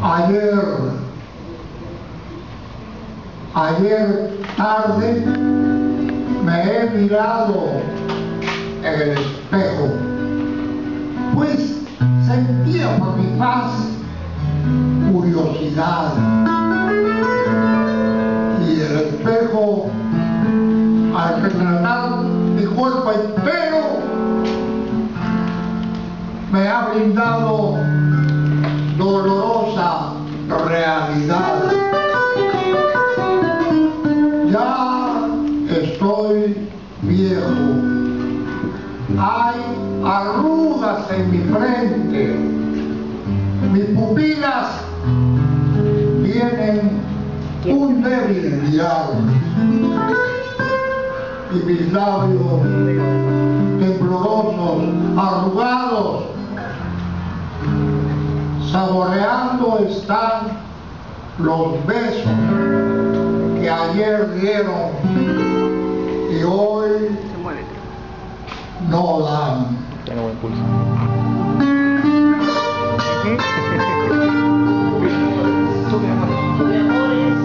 Ayer, ayer tarde me he mirado en el espejo, pues sentía por mi paz curiosidad. Y el espejo al retratar mi cuerpo entero me ha brindado doloroso dolorosa realidad. Ya estoy viejo. Hay arrugas en mi frente. Mis pupilas tienen un débil mirar. Y mis labios temblorosos, arrugados, saboreando están los besos que ayer dieron y hoy no dan. Tiene buen pulso.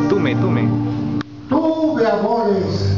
Tume, tume. Tuve amores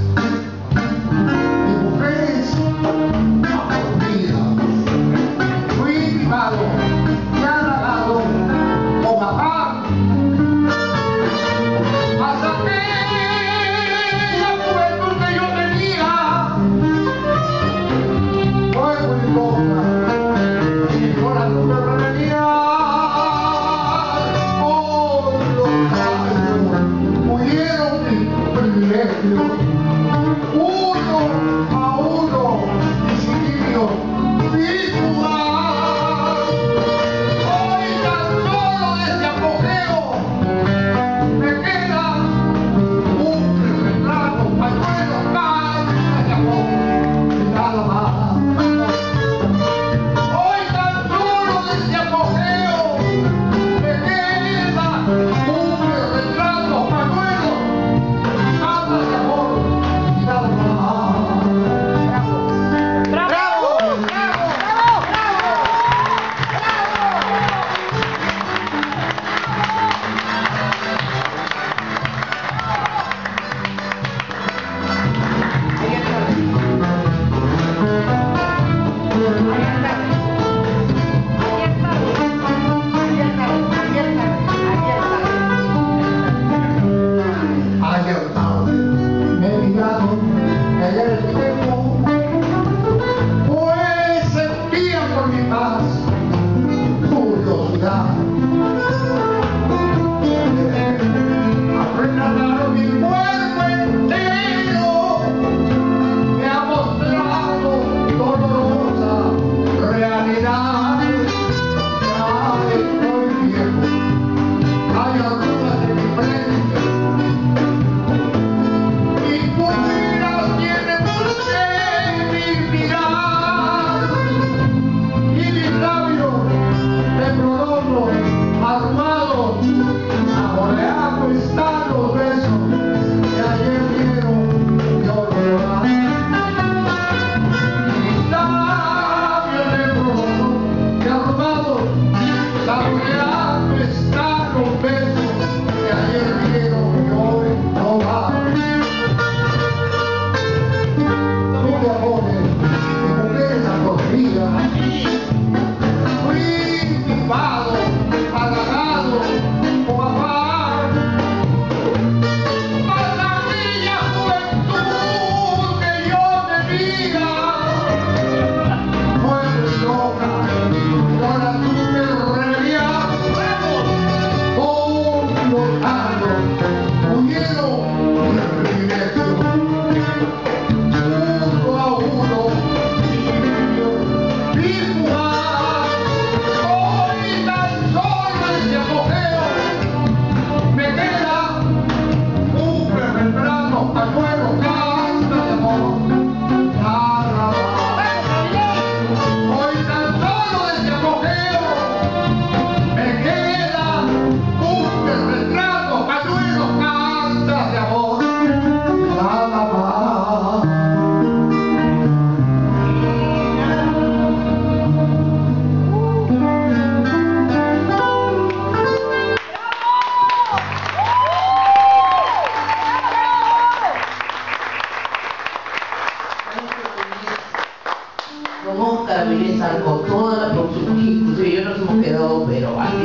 belleza, con toda la producción, inclusive yo nos hemos quedado, pero así,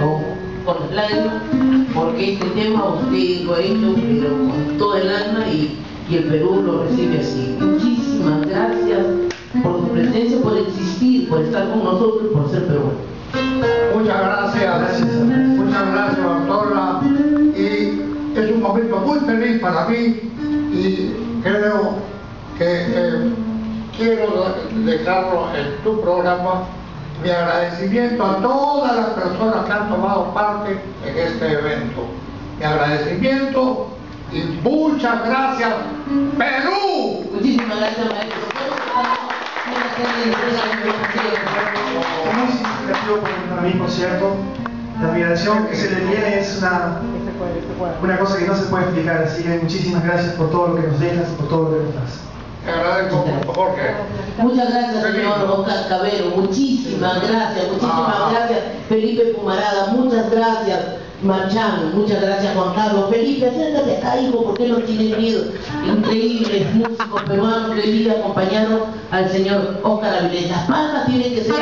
con, con las lágrimas, porque este tema usted lo ha hecho, pero con todo el alma y, y el Perú lo recibe así. Muchísimas gracias por su presencia, por existir, por estar con nosotros, por ser peruano. Muchas gracias, muchas gracias doctora y es un momento muy feliz para mí y creo que quiero dejarlo en tu programa mi agradecimiento a todas las personas que han tomado parte en este evento. Mi agradecimiento y muchas gracias Perú. Muchísimas gracias, maestro. Muy significativo para mí, por cierto. La admiración que se le tiene es una, una cosa que no se puede explicar, así que muchísimas gracias por todo lo que nos dejas y por todo lo que nos das. Te agradezco, Jorge. Muchas gracias, señor Oscar Cabero. Muchísimas gracias, muchísimas Ah. gracias, Felipe Pumarada. Muchas gracias, Marchán. Muchas gracias, Juan Carlos. Felipe, acércate acá, hijo, ¿por qué no tienes miedo? Increíbles músicos peruanos día acompañaron al señor Oscar Avilés. Las palmas tienen que ser.